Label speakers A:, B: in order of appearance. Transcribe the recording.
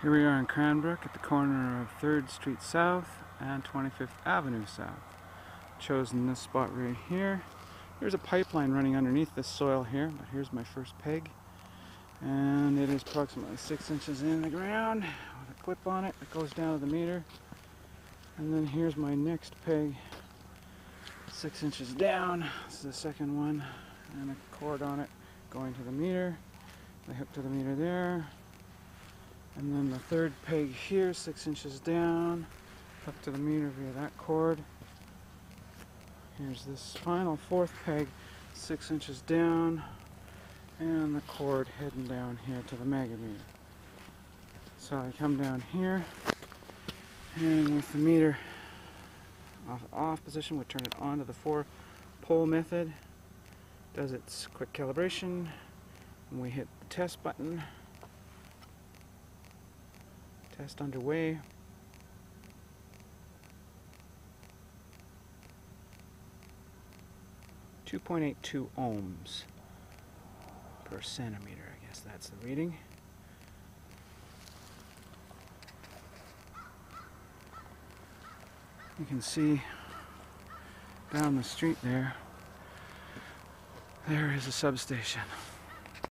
A: Here we are in Cranbrook at the corner of 3rd Street South and 25th Avenue South. Chosen this spot right here. There's a pipeline running underneath this soil here, but here's my first peg. And it is approximately 6 inches in the ground with a clip on it that goes down to the meter. And then here's my next peg, 6 inches down. This is the second one. And a cord on it going to the meter. I hook to the meter there. And then the third peg here, six inches down, up to the meter via that cord. Here's this final fourth peg, six inches down, and the cord heading down here to the Megger meter. So I come down here, and with the meter off, off position, we turn it on to the four pole method. Does its quick calibration, and we hit the test button. Test underway. Two point eight two ohms per centimeter, I guess that's the reading. You can see down the street there, there is a substation.